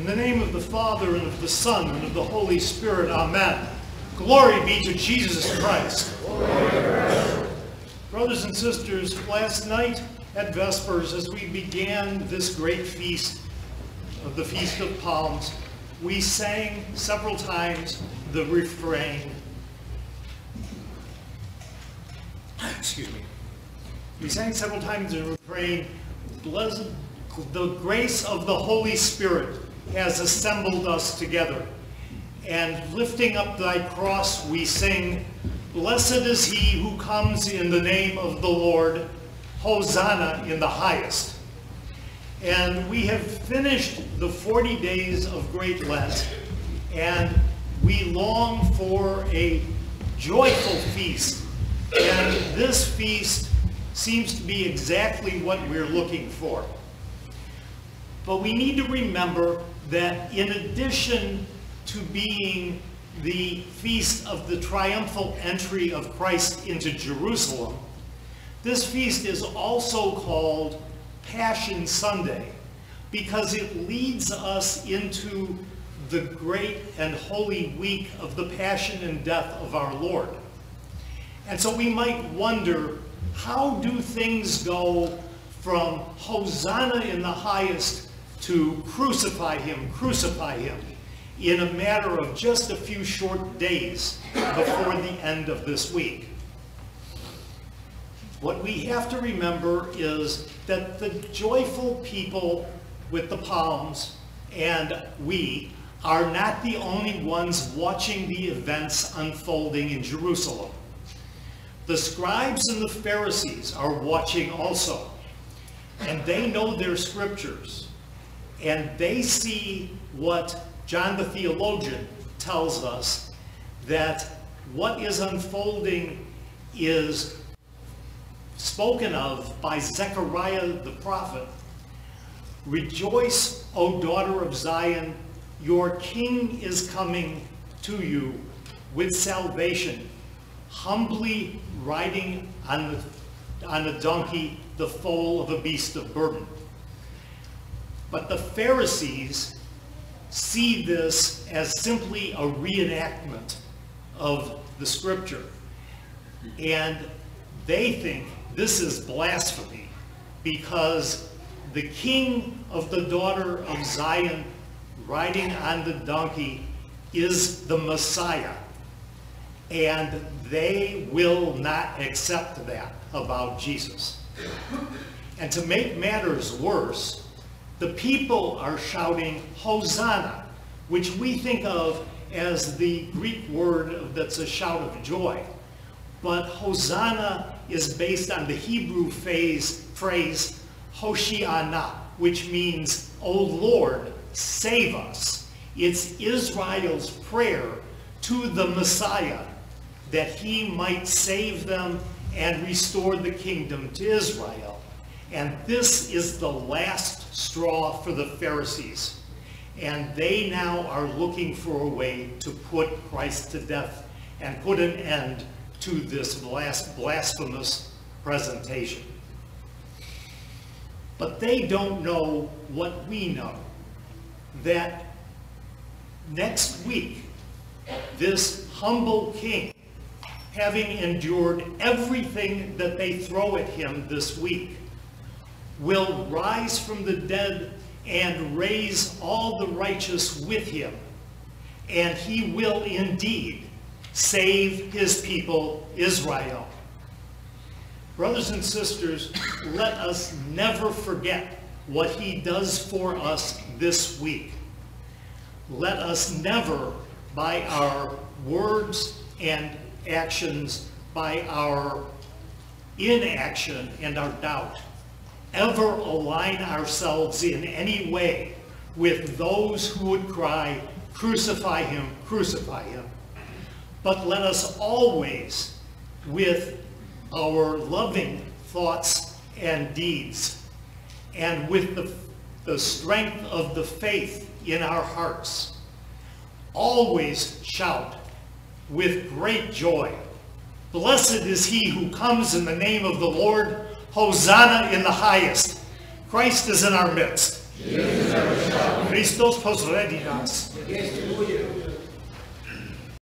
In the name of the Father, and of the Son, and of the Holy Spirit, amen. Glory be to Jesus Christ. Brothers and sisters, last night at Vespers, as we began this great feast of the Feast of Palms, we sang several times the refrain. Excuse me. We sang several times the refrain, Blessed, the grace of the Holy Spirit has assembled us together. And lifting up thy cross, we sing, Blessed is he who comes in the name of the Lord, Hosanna in the highest. And we have finished the 40 days of Great Lent, and we long for a joyful feast. And this feast seems to be exactly what we're looking for. But we need to remember that in addition to being the feast of the triumphal entry of Christ into Jerusalem, this feast is also called Passion Sunday because it leads us into the great and holy week of the passion and death of our Lord. And so we might wonder, how do things go from Hosanna in the highest to crucify him, crucify him, in a matter of just a few short days before the end of this week. What we have to remember is that the joyful people with the palms and we are not the only ones watching the events unfolding in Jerusalem. The scribes and the Pharisees are watching also, and they know their scriptures and they see what John the theologian tells us that what is unfolding is spoken of by Zechariah the prophet. Rejoice, O daughter of Zion, your king is coming to you with salvation, humbly riding on, the, on a donkey, the foal of a beast of burden. But the Pharisees see this as simply a reenactment of the scripture. And they think this is blasphemy because the king of the daughter of Zion riding on the donkey is the Messiah. And they will not accept that about Jesus. And to make matters worse, the people are shouting Hosanna, which we think of as the Greek word that's a shout of joy. But Hosanna is based on the Hebrew phase, phrase Hoshiana, which means, O Lord, save us. It's Israel's prayer to the Messiah that he might save them and restore the kingdom to Israel. And this is the last straw for the Pharisees. And they now are looking for a way to put Christ to death and put an end to this last blasphemous presentation. But they don't know what we know, that next week, this humble king, having endured everything that they throw at him this week, will rise from the dead and raise all the righteous with him. And he will indeed save his people, Israel. Brothers and sisters, let us never forget what he does for us this week. Let us never, by our words and actions, by our inaction and our doubt, ever align ourselves in any way with those who would cry, crucify him, crucify him. But let us always, with our loving thoughts and deeds, and with the, the strength of the faith in our hearts, always shout with great joy, Blessed is he who comes in the name of the Lord, Hosanna in the highest. Christ is in our midst. Hristos pozredi nás. Jest bude.